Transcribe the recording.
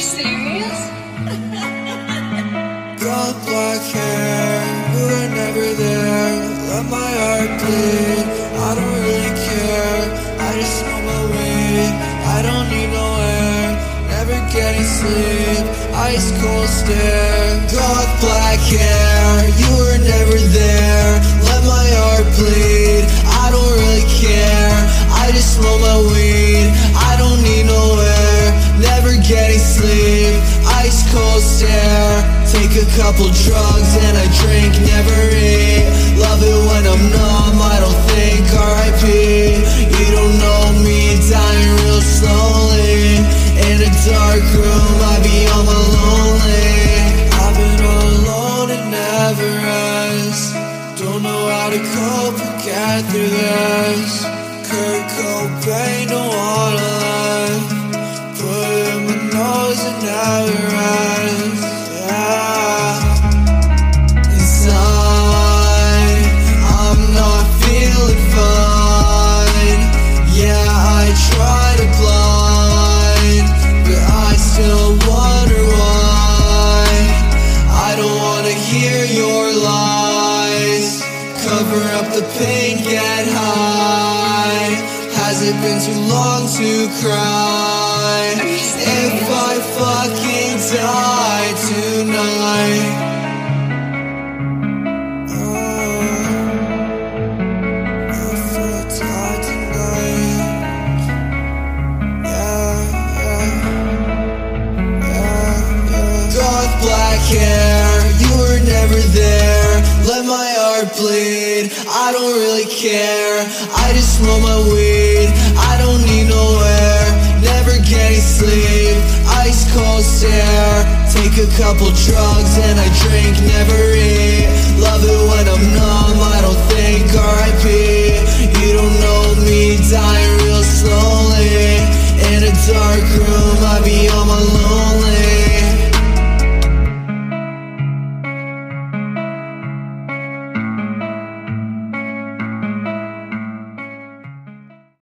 serious? Goth black hair, you were never there. Let my heart bleed. I don't really care. I just my. I don't need no air. Never getting sleep. Ice cold stare. Goth black hair, a couple drugs and I drink, never eat. Love it when I'm numb, I don't think RIP. You don't know me, dying real slowly. In a dark room, I be on my lonely. I've been all alone and never ends. Don't know how to cope and get through this. Kurt Cobain, wanna live. Put in my nose and never up the pain, get high. Has it been too long to cry? If I fucking die tonight. Black hair, you were never there. Let my bleed. I don't really care. I just smoke my weed. I don't need nowhere. Never get any sleep. Ice cold stare. Take a couple drugs and I drink. Never eat. Love it when I'm numb. I don't think R.I.P You don't know me. Dying real slowly. In a dark room. I be on my